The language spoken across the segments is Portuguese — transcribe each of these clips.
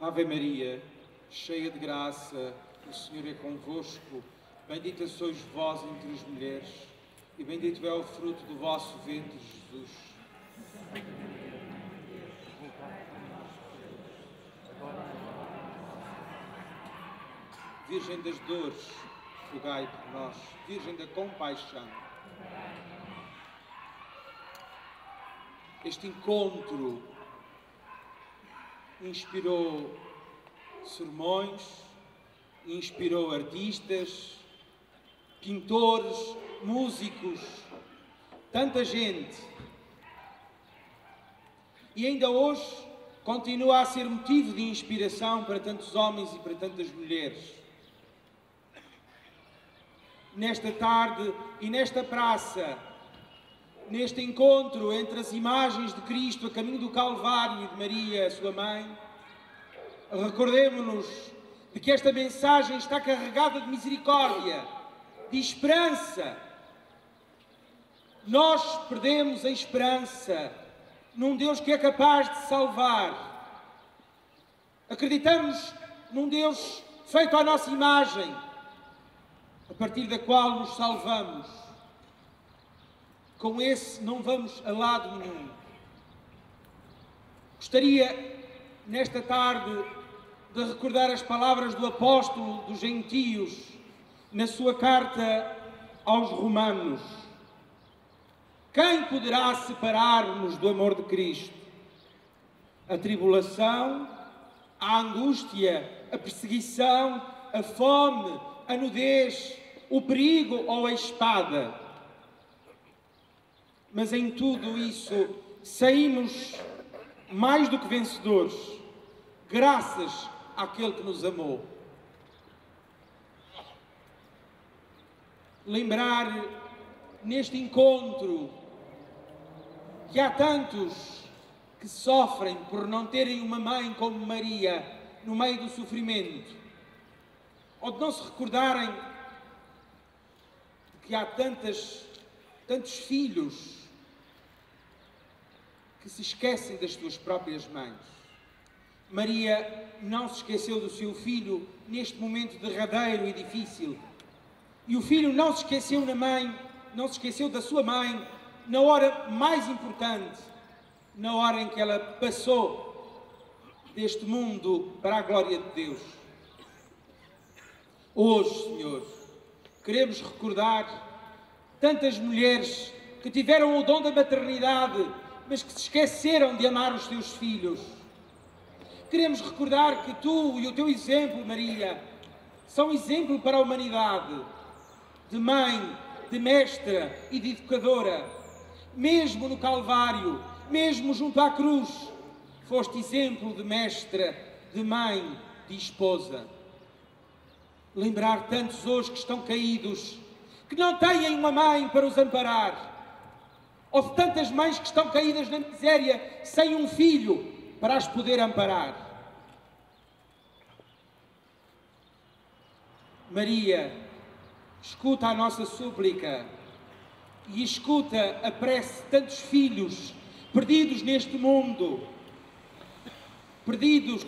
Ave Maria, cheia de graça, o Senhor é convosco. Bendita sois vós entre as mulheres, e bendito é o fruto do vosso ventre, Jesus. Virgem das dores, rogai por nós. Virgem da compaixão. Este encontro inspirou sermões, inspirou artistas, pintores, músicos, tanta gente. E ainda hoje continua a ser motivo de inspiração para tantos homens e para tantas mulheres. Nesta tarde e nesta praça, neste encontro entre as imagens de Cristo a caminho do Calvário e de Maria, sua mãe, recordemos-nos de que esta mensagem está carregada de misericórdia, de esperança. Nós perdemos a esperança num Deus que é capaz de salvar. Acreditamos num Deus feito à nossa imagem, a partir da qual nos salvamos. Com esse não vamos a lado nenhum. Gostaria, nesta tarde, de recordar as palavras do apóstolo dos gentios na sua carta aos Romanos. Quem poderá separar-nos do amor de Cristo? A tribulação, a angústia, a perseguição, a fome, a nudez, o perigo ou a espada? Mas em tudo isso saímos mais do que vencedores, graças àquele que nos amou. Lembrar neste encontro que há tantos que sofrem por não terem uma mãe como Maria no meio do sofrimento, ou de não se recordarem que há tantas, tantos filhos que se esquecem das suas próprias mães. Maria não se esqueceu do seu filho neste momento derradeiro e difícil. E o filho não se esqueceu da mãe, não se esqueceu da sua mãe na hora mais importante, na hora em que ela passou deste mundo para a glória de Deus. Hoje, Senhor, queremos recordar tantas mulheres que tiveram o dom da maternidade mas que se esqueceram de amar os teus filhos. Queremos recordar que tu e o teu exemplo, Maria, são exemplo para a humanidade, de mãe, de mestra e de educadora. Mesmo no Calvário, mesmo junto à cruz, foste exemplo de mestra, de mãe, de esposa. Lembrar tantos hoje que estão caídos, que não têm uma mãe para os amparar ou de tantas mães que estão caídas na miséria sem um filho para as poder amparar. Maria, escuta a nossa súplica e escuta a prece de tantos filhos perdidos neste mundo, perdidos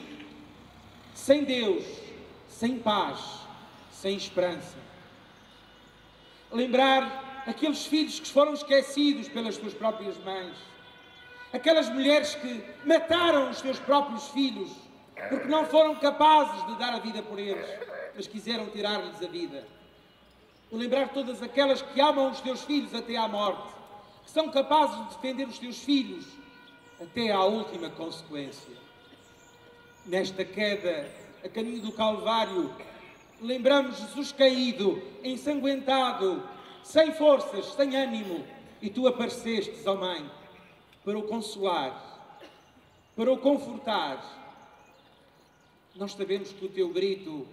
sem Deus, sem paz, sem esperança. Lembrar aqueles filhos que foram esquecidos pelas suas próprias mães, aquelas mulheres que mataram os seus próprios filhos porque não foram capazes de dar a vida por eles, mas quiseram tirar-lhes a vida. O lembrar todas aquelas que amam os teus filhos até à morte, que são capazes de defender os teus filhos até à última consequência. Nesta queda, a caminho do Calvário, lembramos Jesus caído, ensanguentado, sem forças, sem ânimo, e tu aparecestes, ó Mãe, para o consolar, para o confortar. Nós sabemos que o teu grito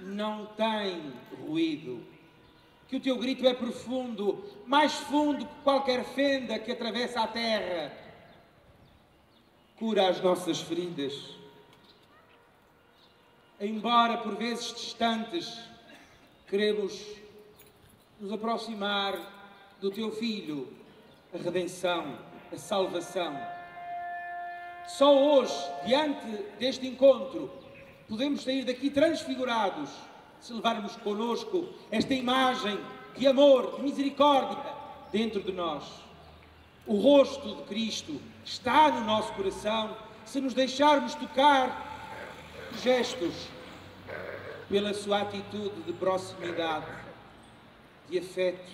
não tem ruído, que o teu grito é profundo, mais fundo que qualquer fenda que atravessa a terra. Cura as nossas feridas. Embora por vezes distantes, queremos nos aproximar do teu Filho, a redenção, a salvação. Só hoje, diante deste encontro, podemos sair daqui transfigurados se levarmos conosco esta imagem de amor, de misericórdia dentro de nós. O rosto de Cristo está no nosso coração se nos deixarmos tocar gestos pela sua atitude de proximidade de afeto,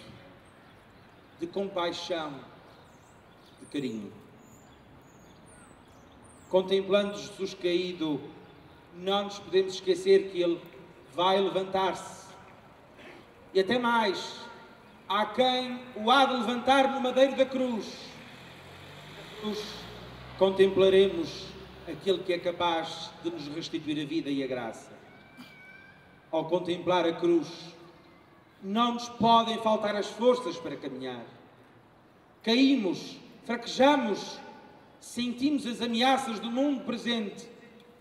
de compaixão, de carinho. Contemplando Jesus caído, não nos podemos esquecer que Ele vai levantar-se. E até mais, há quem o há de levantar no madeiro da cruz. Contemplaremos aquele que é capaz de nos restituir a vida e a graça. Ao contemplar a cruz, não nos podem faltar as forças para caminhar. Caímos, fraquejamos, sentimos as ameaças do mundo presente,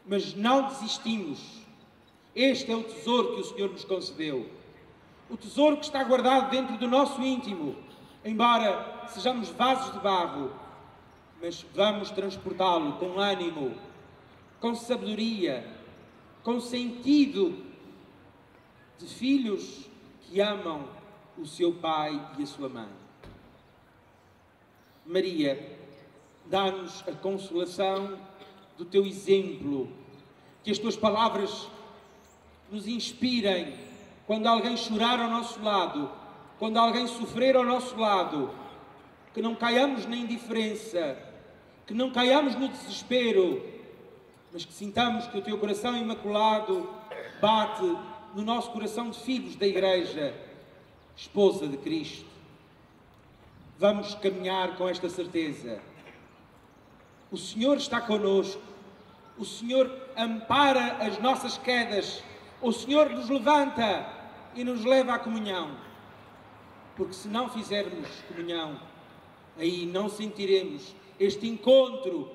mas não desistimos. Este é o tesouro que o Senhor nos concedeu. O tesouro que está guardado dentro do nosso íntimo, embora sejamos vasos de barro, mas vamos transportá-lo com ânimo, com sabedoria, com sentido de filhos que amam o seu pai e a sua mãe. Maria, dá-nos a consolação do teu exemplo, que as tuas palavras nos inspirem quando alguém chorar ao nosso lado, quando alguém sofrer ao nosso lado, que não caiamos na indiferença, que não caiamos no desespero, mas que sintamos que o teu coração imaculado bate no nosso coração de filhos da Igreja, esposa de Cristo. Vamos caminhar com esta certeza. O Senhor está conosco, o Senhor ampara as nossas quedas, o Senhor nos levanta e nos leva à comunhão. Porque se não fizermos comunhão, aí não sentiremos este encontro,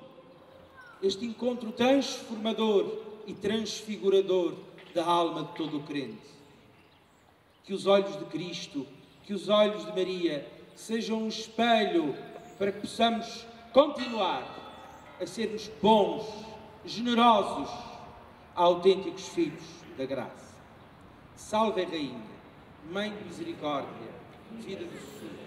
este encontro transformador e transfigurador da alma de todo o crente. Que os olhos de Cristo, que os olhos de Maria sejam um espelho para que possamos continuar a sermos bons, generosos, autênticos filhos da graça. Salve a Rainha, Mãe de Misericórdia, Vida do Sul